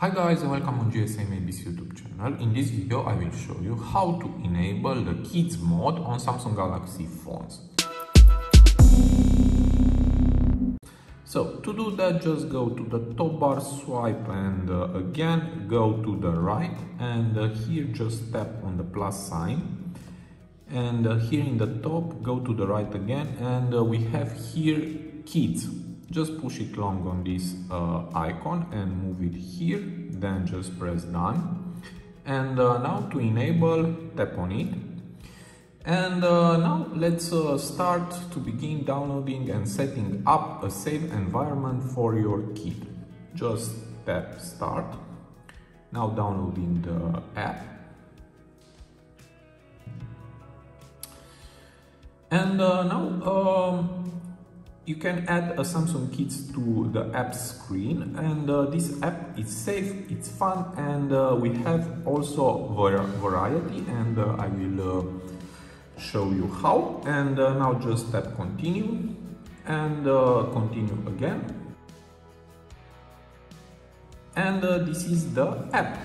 Hi guys and welcome on GSM ABC YouTube channel. In this video I will show you how to enable the kids mode on Samsung Galaxy phones. So to do that just go to the top bar, swipe and uh, again go to the right and uh, here just tap on the plus sign and uh, here in the top go to the right again and uh, we have here kids just push it long on this uh, icon and move it here then just press done and uh, now to enable tap on it. And uh, now let's uh, start to begin downloading and setting up a safe environment for your kid. Just tap start. Now downloading the app. And uh, now um, you can add a Samsung Kids to the app screen and uh, this app is safe, it's fun and uh, we have also variety and uh, I will uh, show you how. And uh, now just tap continue and uh, continue again. And this is the app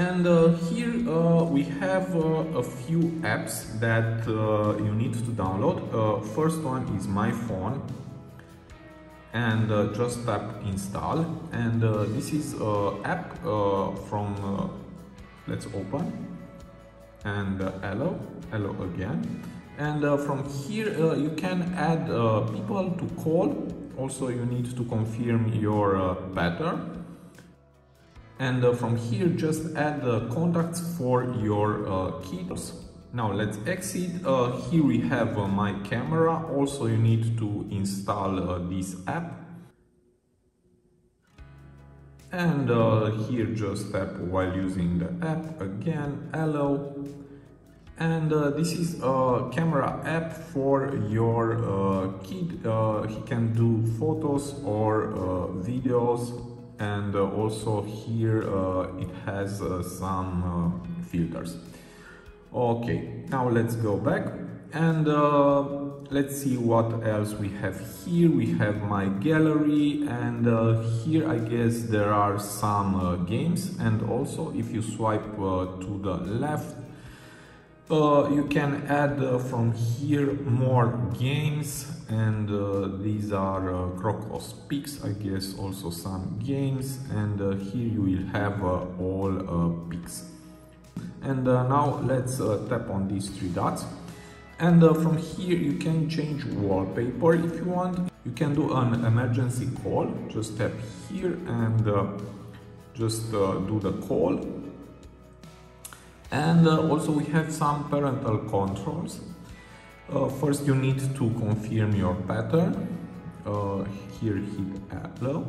and uh, here uh, we have uh, a few apps that uh, you need to download. Uh, first one is my phone. And uh, just tap install. And this is an app from let's open. And hello hello again. And from here you can add people to call. Also you need to confirm your pattern and uh, from here just add the contacts for your uh, kids now let's exit. Uh, here we have uh, my camera. Also you need to install uh, this app. And uh, here just tap while using the app. Again hello. And this is a camera app for your kid. He can do photos or videos and uh, also here uh, it has uh, some filters. Okay now let's go back and uh, let's see what else we have here. We have my gallery and uh, here I guess there are some uh, games. And also if you swipe to the left uh, you can add uh, from here more games and uh, these are uh, Crocos Picks, I guess also some games and uh, here you will have uh, all uh, picks. And now let's tap on these three dots and from here you can change wallpaper if you want. You can do an emergency call, just tap here and just do the call and uh, also we have some parental controls. Uh, first you need to confirm your pattern. Uh, here hit allow.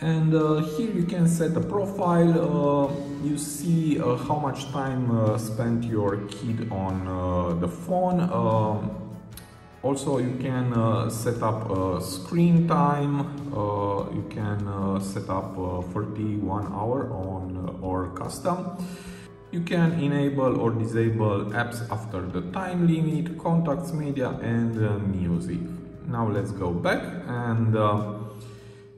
And uh, here you can set a profile. Uh, you see uh, how much time spent your kid on the phone. Um, also, you can set up screen time. You can set up 41 hour on or custom. You can enable or disable apps after the time limit, contacts, media and uh, music. Now let's go back and uh,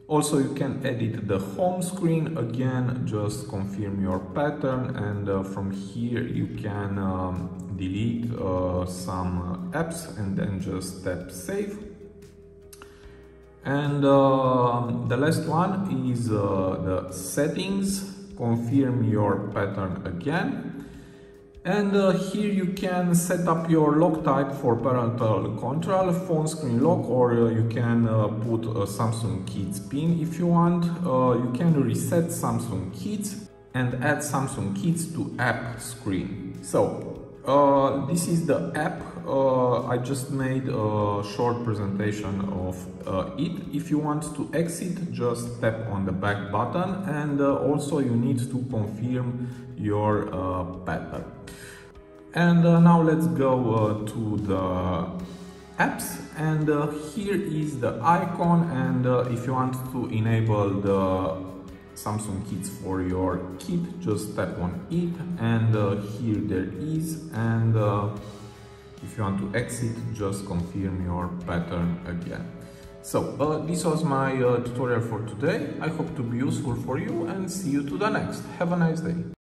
also you can edit the home screen. Again just confirm your pattern and uh, from here you can um, delete uh, some apps and then just tap save. And uh, the last one is uh, the settings confirm your pattern again and uh, here you can set up your lock type for parental control, phone screen lock or uh, you can uh, put a Samsung Kids pin if you want. Uh, you can reset Samsung Kids and add Samsung Kids to app screen. So uh, this is the app. Uh, I just made a short presentation of uh, it. If you want to exit, just tap on the back button and uh, also you need to confirm your uh, pattern. And now let's go to the apps and here is the icon and if you want to enable the Samsung Kids for your kit just tap on it and uh, here there is and uh, if you want to exit just confirm your pattern again So, uh, this was my uh, tutorial for today. I hope to be useful for you and see you to the next. Have a nice day.